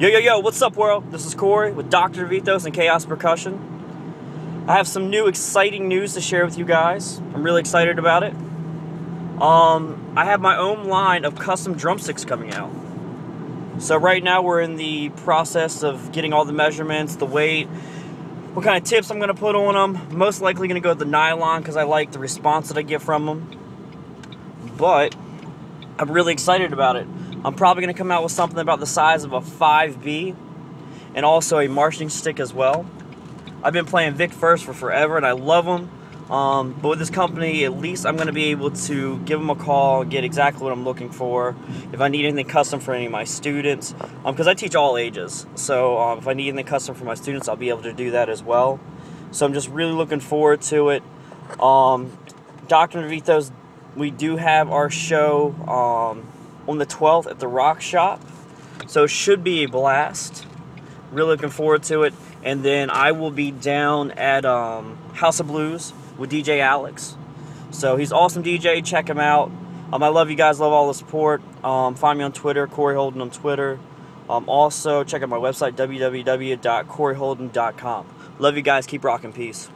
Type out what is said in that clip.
Yo, yo, yo, what's up, world? This is Corey with Doctrine of Ethos and Chaos Percussion. I have some new exciting news to share with you guys. I'm really excited about it. Um, I have my own line of custom drumsticks coming out. So right now we're in the process of getting all the measurements, the weight, what kind of tips I'm going to put on them. Most likely going to go with the nylon because I like the response that I get from them. But I'm really excited about it. I'm probably going to come out with something about the size of a 5B and also a marching stick as well. I've been playing Vic Firth for forever and I love them. Um, but with this company, at least I'm going to be able to give them a call, get exactly what I'm looking for. If I need anything custom for any of my students, because um, I teach all ages, so um, if I need anything custom for my students, I'll be able to do that as well. So I'm just really looking forward to it. Um, Doctrine of Ethos, we do have our show um, on the 12th at the Rock Shop. So it should be a blast. Really looking forward to it. And then I will be down at um, House of Blues with DJ Alex. So he's awesome DJ. Check him out. Um, I love you guys. Love all the support. Um, find me on Twitter, Corey Holden on Twitter. Um, also, check out my website, www.coreyholden.com. Love you guys. Keep rocking. Peace.